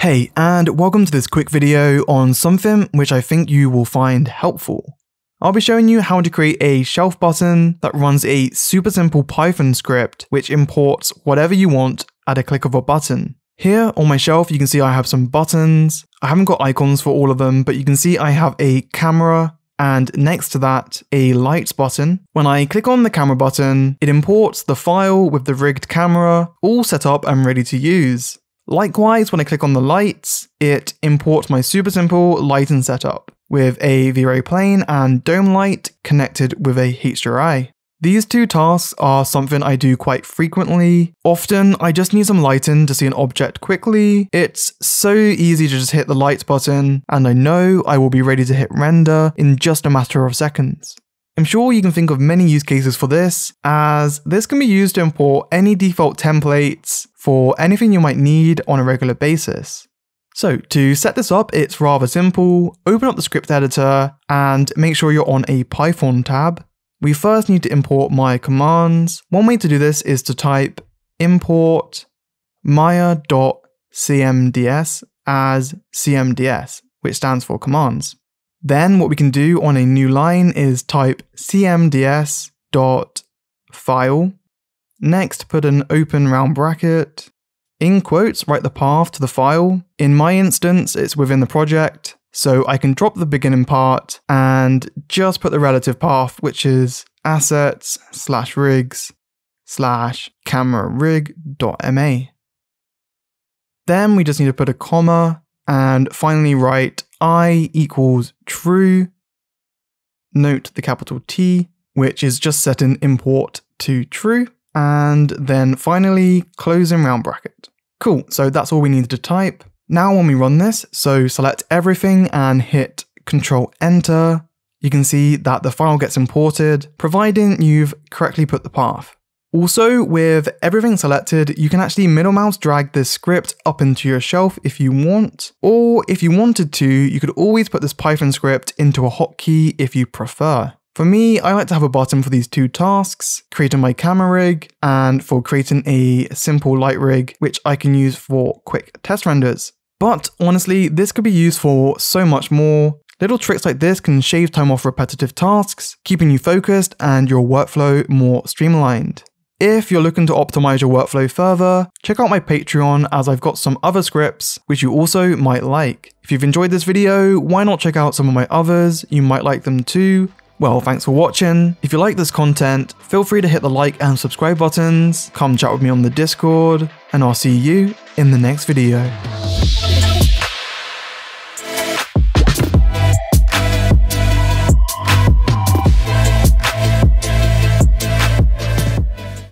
Hey, and welcome to this quick video on something which I think you will find helpful. I'll be showing you how to create a shelf button that runs a super simple Python script which imports whatever you want at a click of a button. Here on my shelf you can see I have some buttons. I haven't got icons for all of them, but you can see I have a camera and next to that, a lights button. When I click on the camera button, it imports the file with the rigged camera, all set up and ready to use. Likewise, when I click on the lights, it imports my super simple lighting setup with a V-Ray plane and dome light connected with a HDRI. These two tasks are something I do quite frequently. Often, I just need some lighting to see an object quickly. It's so easy to just hit the lights button, and I know I will be ready to hit render in just a matter of seconds. I'm sure you can think of many use cases for this, as this can be used to import any default templates for anything you might need on a regular basis. So to set this up, it's rather simple. Open up the script editor and make sure you're on a Python tab. We first need to import Maya commands. One way to do this is to type import maya.cmds as cmds, which stands for commands. Then what we can do on a new line is type cmds.file. Next, put an open round bracket. In quotes, write the path to the file. In my instance, it's within the project, so I can drop the beginning part and just put the relative path, which is assets slash rigs slash camera rig.ma. Then we just need to put a comma and finally write i equals true. Note the capital T, which is just setting import to true. And then finally, closing round bracket. Cool, so that's all we needed to type. Now when we run this, so select everything and hit Control Enter, you can see that the file gets imported, providing you've correctly put the path. Also, with everything selected, you can actually middle mouse drag this script up into your shelf if you want, or if you wanted to, you could always put this Python script into a hotkey if you prefer. For me, I like to have a button for these two tasks, creating my camera rig, and for creating a simple light rig, which I can use for quick test renders. But honestly, this could be used for so much more. Little tricks like this can shave time off repetitive tasks, keeping you focused and your workflow more streamlined. If you're looking to optimize your workflow further, check out my Patreon as I've got some other scripts which you also might like. If you've enjoyed this video, why not check out some of my others, you might like them too. Well, thanks for watching. If you like this content, feel free to hit the like and subscribe buttons, come chat with me on the Discord, and I'll see you in the next video.